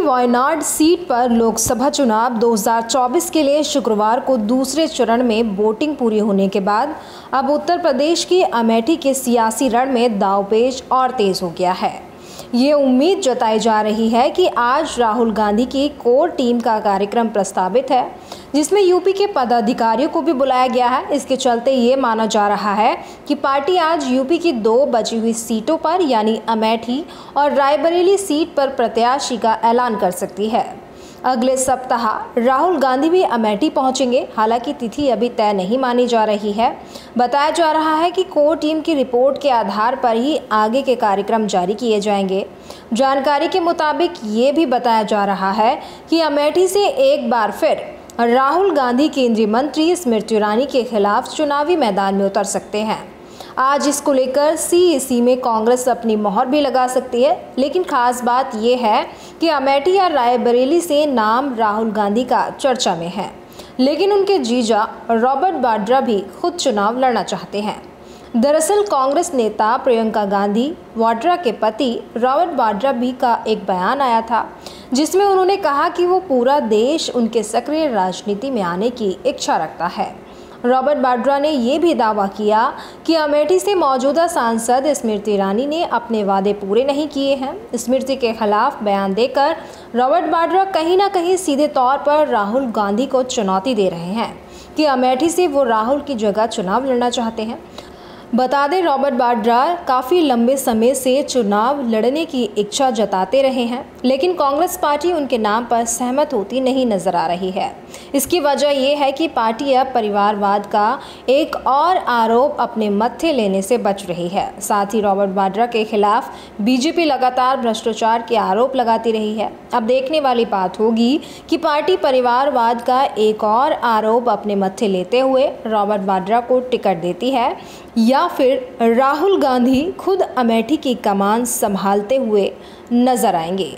Wayanad seat पर लोकसभा चुनाव 2024 के लिए शुक्रवार को दूसरे चरण में वोटिंग पूरी होने के बाद अब उत्तर प्रदेश की अमेठी के सियासी रण में दावपेच और तेज हो गया है। ये उम्मीद जताई जा रही है कि आज राहुल गांधी की कोर टीम का कार्यक्रम प्रस्तावित है, जिसमें यूपी के पदाधिकारियों को भी बुलाया गया है। इसके चलते ये माना जा रहा है कि पार्टी आज यूपी की दो बची हुई सीटों पर, यानी अमेठी और रायबरेली सीट पर प्रत्याशी का ऐलान कर सकती है। अगले सप्ताह राहुल गांधी भी अमेठी पहुँचेंगे। हालाँकि तिथि अभी तय नहीं मानी जा रही है। बताया जा रहा है कि कोर टीम की रिपोर्ट के आधार पर ही आगे के कार्यक्रम जारी किए जाएँगे। जानकारी के मुताबिक ये भी बताया जा रहा है कि अमेठी से एक बार फिर राहुल गांधी केंद्रीय मंत्री स्मृति ईरानी के खिलाफ चुनावी मैदान में उतर सकते हैं। आज इसको लेकर सीईसी में कांग्रेस अपनी मोहर भी लगा सकती है। लेकिन खास बात यह है कि अमेठी या रायबरेली से नाम राहुल गांधी का चर्चा में है। लेकिन उनके जीजा रॉबर्ट बाड्रा भी खुद चुनाव लड़ना चाहते हैं। दरअसल कांग्रेस नेता प्रियंका गांधी, वाड्रा के पति रॉबर्ट वाड्रा भी का एक बयान आया था, जिसमें उन्होंने कहा कि वो पूरा देश उनके सक्रिय राजनीति में आने की इच्छा रखता है। रॉबर्ट बाड्रा ने यह भी दावा किया कि अमेठी से मौजूदा सांसद स्मृति ईरानी ने अपने वादे पूरे नहीं किए हैं। स्मृति के खिलाफ बयान देकर रॉबर्ट बाड्रा कहीं ना कहीं सीधे तौर पर राहुल गांधी को चुनौती दे रहे हैं कि अमेठी से वो राहुल की जगह चुनाव लड़ना चाहते हैं। बता दें, रॉबर्ट बाड्रा काफ़ी लंबे समय से चुनाव लड़ने की इच्छा जताते रहे हैं, लेकिन कांग्रेस पार्टी उनके नाम पर सहमत होती नहीं नज़र आ रही है। इसकी वजह यह है कि पार्टी अब परिवारवाद का एक और आरोप अपने मत्थे लेने से बच रही है। साथ ही रॉबर्ट बाड्रा के खिलाफ बीजेपी लगातार भ्रष्टाचार के आरोप लगाती रही है। अब देखने वाली बात होगी कि पार्टी परिवारवाद का एक और आरोप अपने मत्थे लेते हुए रॉबर्ट बाड्रा को टिकट देती है या फिर राहुल गांधी खुद अमेठी की कमान संभालते हुए नज़र आएँगे।